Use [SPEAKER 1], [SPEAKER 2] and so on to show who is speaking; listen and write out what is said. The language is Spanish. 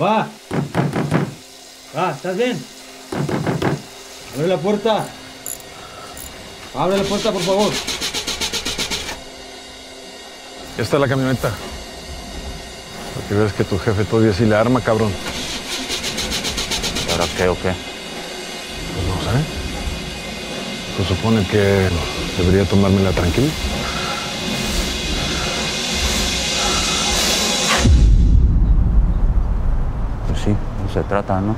[SPEAKER 1] Va. Va, ¿estás bien? Abre la puerta. Abre la puerta, por favor.
[SPEAKER 2] Ya está la camioneta. Para que veas que tu jefe todavía sí le arma, cabrón.
[SPEAKER 3] ¿Y ahora qué o qué?
[SPEAKER 2] Pues no sé. Se supone que debería tomármela tranquila.
[SPEAKER 3] Sí, se trata, ¿no?